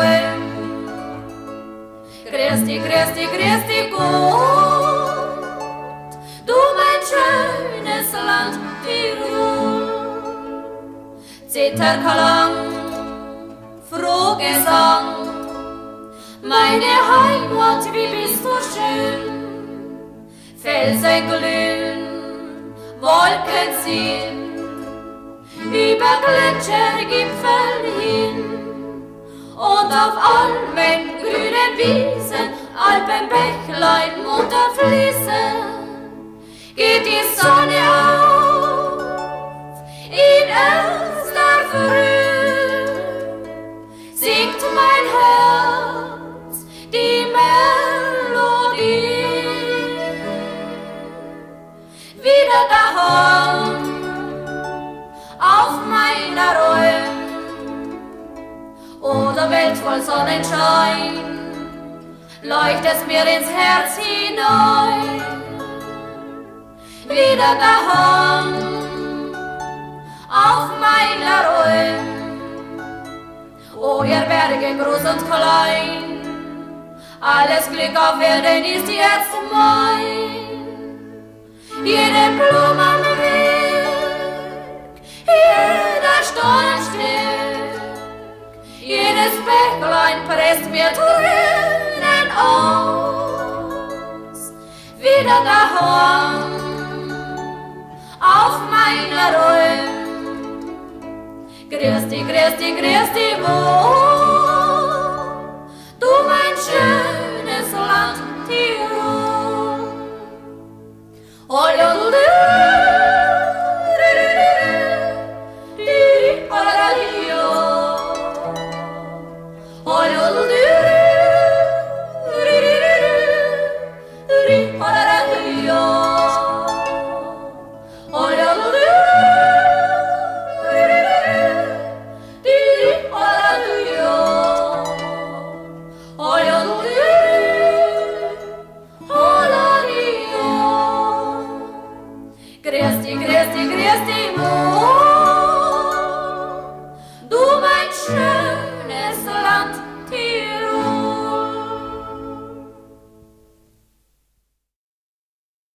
Ruhe. Christi, Christi, Christi, gut, du mein schönes Land, Tirol. Zitterklang, Frohgesang, meine Heimat, wie bist du schön. Felsen glühen, Wolken ziehen, über Gletschergipfel hin und auf allen grünen Wiesen, Alpenbächlein munter fließen, geht die Sonne auf in erster Früh, singt mein Herz die Melodie. Wieder daheim auf meiner Ruhe Welt voll Sonnenschein, leuchtet mir ins Herz hinein. Wieder daheim auf meiner Ruhe, o ihr Berge groß und klein, alles Glück auf Erden ist jetzt mein. Jede Blume Auf meiner Ruhe. Grüß dich, grüß dich, grüß dich, wo? крести, крести, крести, ну.